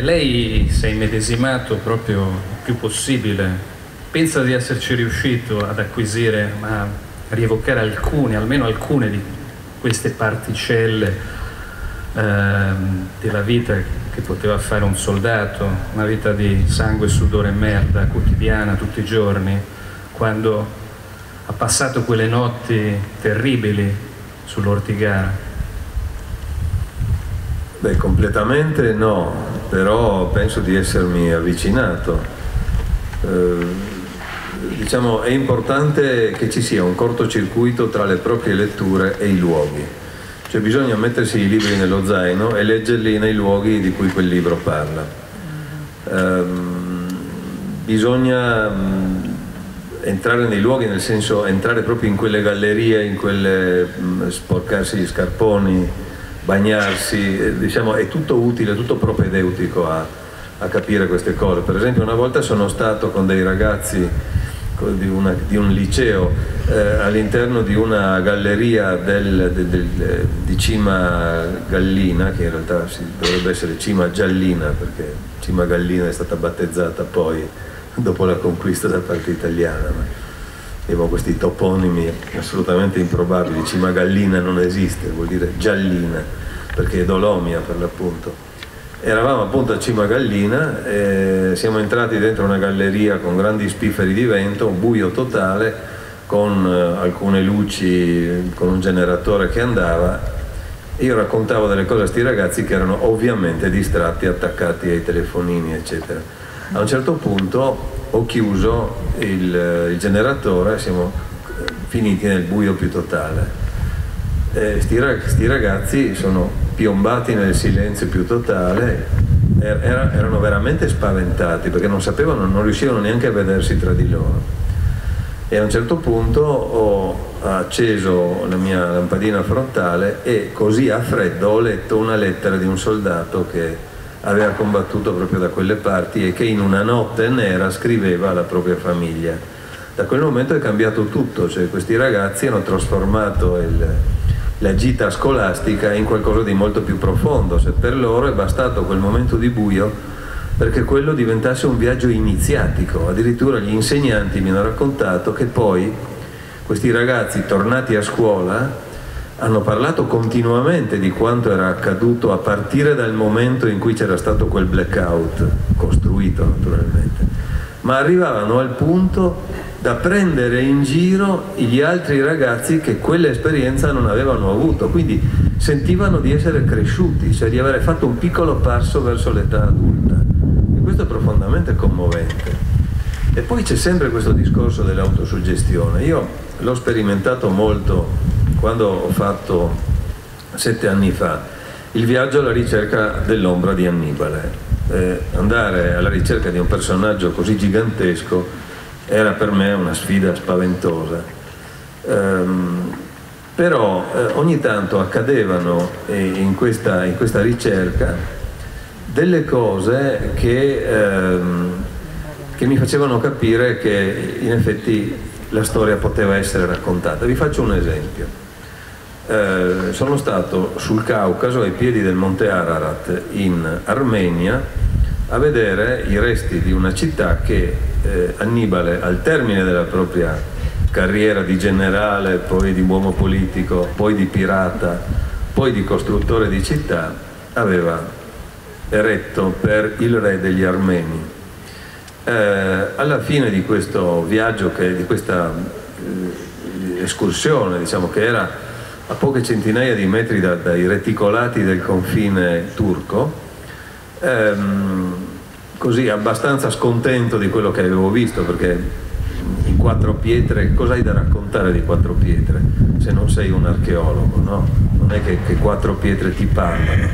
Eh, lei si è immedesimato proprio il più possibile, pensa di esserci riuscito ad acquisire, a rievocare alcune, almeno alcune di queste particelle ehm, della vita che poteva fare un soldato, una vita di sangue, sudore e merda quotidiana tutti i giorni, quando ha passato quelle notti terribili sull'ortigara. Beh, completamente no, però penso di essermi avvicinato. Eh, diciamo, è importante che ci sia un cortocircuito tra le proprie letture e i luoghi. Cioè bisogna mettersi i libri nello zaino e leggerli nei luoghi di cui quel libro parla. Eh, bisogna mh, entrare nei luoghi, nel senso entrare proprio in quelle gallerie, in quelle mh, sporcarsi gli scarponi, bagnarsi, eh, diciamo, è tutto utile, tutto propedeutico a, a, capire queste cose. Per esempio una volta sono stato con dei ragazzi di, una, di un liceo eh, all'interno di una galleria del, del, del, di Cima Gallina, che in realtà si, dovrebbe essere Cima Giallina, perché Cima Gallina è stata battezzata poi dopo la conquista da parte italiana. Ma avevano questi toponimi assolutamente improbabili, Cima Gallina non esiste, vuol dire Giallina, perché è Dolomia per l'appunto. Eravamo appunto a Cima Gallina, eh, siamo entrati dentro una galleria con grandi spifferi di vento, un buio totale, con eh, alcune luci, con un generatore che andava. Io raccontavo delle cose a questi ragazzi che erano ovviamente distratti, attaccati ai telefonini, eccetera. A un certo punto ho chiuso il, il generatore, siamo finiti nel buio più totale. Eh, ragazzi sono piombati nel silenzio più totale, er, er, erano veramente spaventati perché non sapevano, non riuscivano neanche a vedersi tra di loro. E a un certo punto ho acceso la mia lampadina frontale e così a freddo ho letto una lettera di un soldato che aveva combattuto proprio da quelle parti e che in una notte nera scriveva alla propria famiglia. Da quel momento è cambiato tutto, cioè questi ragazzi hanno trasformato il, la gita scolastica in qualcosa di molto più profondo, cioè per loro è bastato quel momento di buio perché quello diventasse un viaggio iniziatico, addirittura gli insegnanti mi hanno raccontato che poi questi ragazzi tornati a scuola hanno parlato continuamente di quanto era accaduto a partire dal momento in cui c'era stato quel blackout, costruito naturalmente, ma arrivavano al punto da prendere in giro gli altri ragazzi che quell'esperienza non avevano avuto, quindi sentivano di essere cresciuti, cioè di aver fatto un piccolo passo verso l'età adulta. E questo è profondamente commovente. E poi c'è sempre questo discorso dell'autosuggestione. Io l'ho sperimentato molto quando ho fatto sette anni fa il viaggio alla ricerca dell'ombra di Annibale. Eh, andare alla ricerca di un personaggio così gigantesco era per me una sfida spaventosa. Um, però eh, ogni tanto accadevano eh, in, questa, in, questa, ricerca delle cose che, ehm, che mi facevano capire che in effetti la storia poteva essere raccontata. Vi faccio un esempio. Eh, sono stato sul Caucaso ai piedi del Monte Ararat in Armenia a vedere i resti di una città che eh, Annibale al termine della propria carriera di generale, poi di uomo politico, poi di pirata, poi di costruttore di città, aveva eretto per il re degli armeni. Eh, alla fine di questo viaggio, che, di questa eh, escursione, diciamo che era a poche centinaia di metri da, dai reticolati del confine turco, ehm, così abbastanza scontento di quello che avevo visto, perché in quattro pietre, cosa hai da raccontare di quattro pietre se non sei un archeologo, no? Non è che, che quattro pietre ti parlano.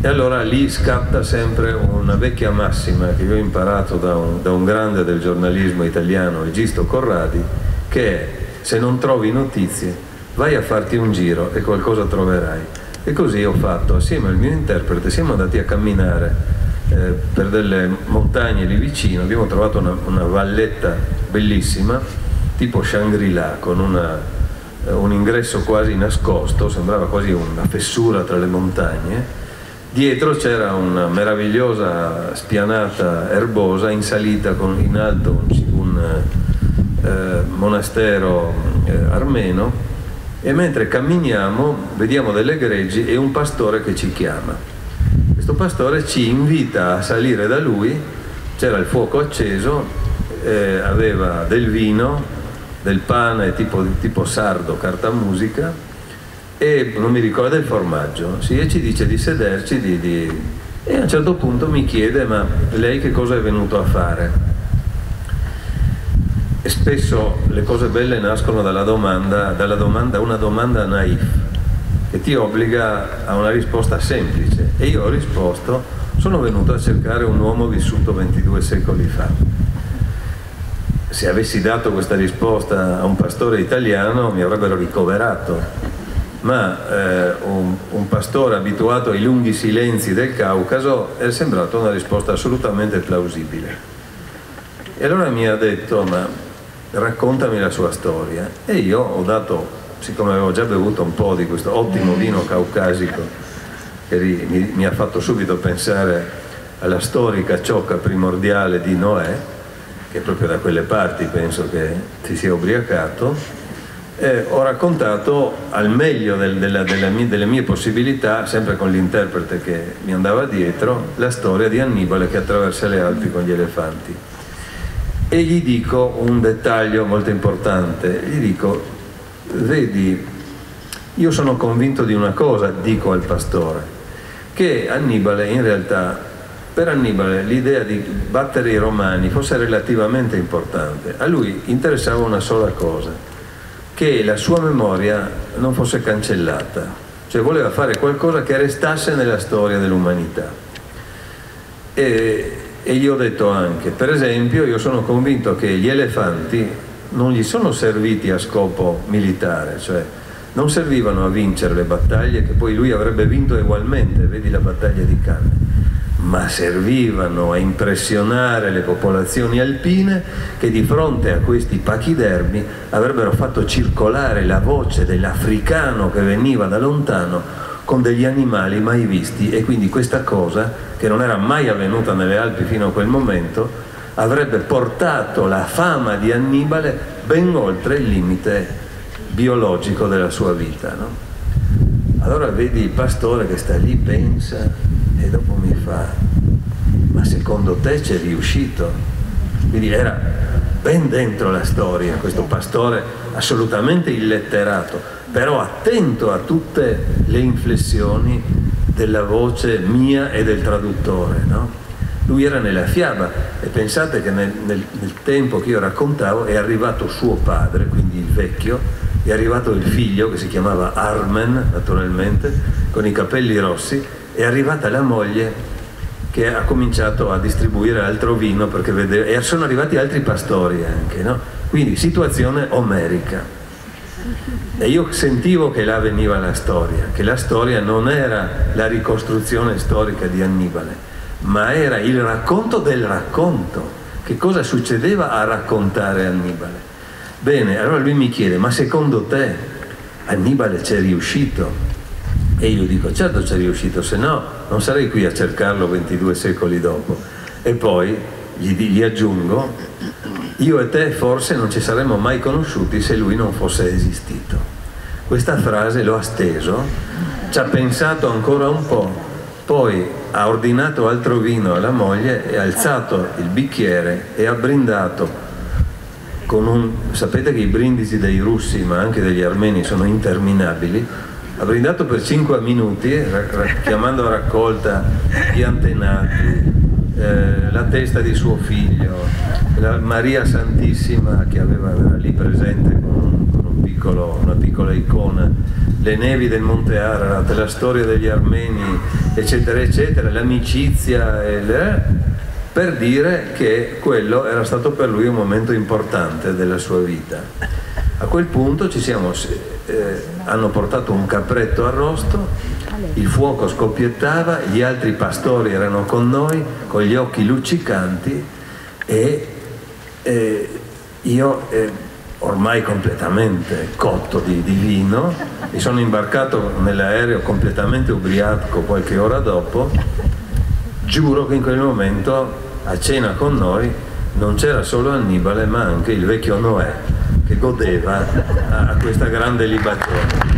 E allora lì scatta sempre una vecchia massima che io ho imparato da un, da un grande del giornalismo italiano, Egisto Corradi, che è se non trovi notizie vai a farti un giro e qualcosa troverai. E così ho fatto, assieme al mio interprete, siamo andati a camminare eh, per delle montagne lì vicino, abbiamo trovato una, una valletta bellissima, tipo Shangri-La, con una, eh, un ingresso quasi nascosto, sembrava quasi una fessura tra le montagne, Dietro c'era una meravigliosa spianata erbosa in salita con in alto un, un eh, monastero eh, armeno e mentre camminiamo vediamo delle greggi e un pastore che ci chiama. Questo pastore ci invita a salire da lui, c'era il fuoco acceso, eh, aveva del vino, del pane tipo, tipo sardo, carta musica e non mi ricordo del formaggio, sì, e ci dice di sederci di, di... e a un certo punto mi chiede ma lei che cosa è venuto a fare? E spesso le cose belle nascono dalla domanda, dalla domanda una domanda naif che ti obbliga a una risposta semplice e io ho risposto sono venuto a cercare un uomo vissuto 22 secoli fa se avessi dato questa risposta a un pastore italiano mi avrebbero ricoverato ma eh, un, un, pastore abituato ai lunghi silenzi del Caucaso è sembrata una risposta assolutamente plausibile. E allora mi ha detto, ma raccontami la sua storia. E io ho dato, siccome avevo già bevuto un po' di questo ottimo vino caucasico, che mi, mi ha fatto subito pensare alla storica ciocca primordiale di Noè, che proprio da quelle parti penso che si sia ubriacato, eh, ho raccontato al meglio del, della, della mie, delle mie possibilità, sempre con l'interprete che mi andava dietro, la storia di Annibale che attraversa le Alpi con gli elefanti. E gli dico un dettaglio molto importante, gli dico, vedi, io sono convinto di una cosa, dico al pastore, che Annibale in realtà, per Annibale l'idea di battere i romani fosse relativamente importante, a lui interessava una sola cosa, che la sua memoria non fosse cancellata, cioè voleva fare qualcosa che restasse nella storia dell'umanità. E, e gli ho detto anche, per esempio, io sono convinto che gli elefanti non gli sono serviti a scopo militare, cioè non servivano a vincere le battaglie che poi lui avrebbe vinto ugualmente, vedi la battaglia di Cannes ma servivano a impressionare le popolazioni alpine che di fronte a questi pachidermi avrebbero fatto circolare la voce dell'africano che veniva da lontano con degli animali mai visti. E quindi questa cosa, che non era mai avvenuta nelle Alpi fino a quel momento, avrebbe portato la fama di Annibale ben oltre il limite biologico della sua vita. No? Allora vedi il pastore che sta lì, pensa, e dopo mi fa, ma secondo te c'è riuscito? Quindi era ben dentro la storia questo pastore assolutamente illetterato, però attento a tutte le inflessioni della voce mia e del traduttore. No? Lui era nella fiaba e pensate che nel, nel, nel tempo che io raccontavo è arrivato suo padre, quindi il vecchio, è arrivato il figlio che si chiamava Armen naturalmente, con i capelli rossi è arrivata la moglie che ha cominciato a distribuire altro vino perché vedeva, e sono arrivati altri pastori anche, no? Quindi situazione omerica. E io sentivo che là veniva la storia, che la storia non era la ricostruzione storica di Annibale, ma era il racconto del racconto. Che cosa succedeva a raccontare Annibale? Bene, allora lui mi chiede, ma secondo te Annibale c'è riuscito? E io dico, certo c'è riuscito, se no non sarei qui a cercarlo 22 secoli dopo. E poi gli, gli aggiungo, io e te forse non ci saremmo mai conosciuti se lui non fosse esistito. Questa frase lo ha steso, ci ha pensato ancora un po', poi ha ordinato altro vino alla moglie e ha alzato il bicchiere e ha brindato con un... sapete che i brindisi dei russi ma anche degli armeni sono interminabili, ha brindato per 5 minuti, chiamando a raccolta gli antenati, eh, la testa di suo figlio, la Maria Santissima che aveva, lì presente con, un, con un piccolo, una piccola icona, le nevi del Monte Ararat, la storia degli armeni, eccetera, eccetera, l'amicizia, per dire che quello era stato per lui un momento importante della sua vita. A quel punto ci siamo, eh, hanno portato un capretto arrosto, il fuoco scoppiettava, gli altri pastori erano con noi, con gli occhi luccicanti e eh, io eh, ormai completamente cotto di, di vino, mi sono imbarcato nell'aereo completamente ubriaco qualche ora dopo, giuro che in quel momento a cena con noi non c'era solo Annibale ma anche il vecchio Noè che godeva a questa grande libazione.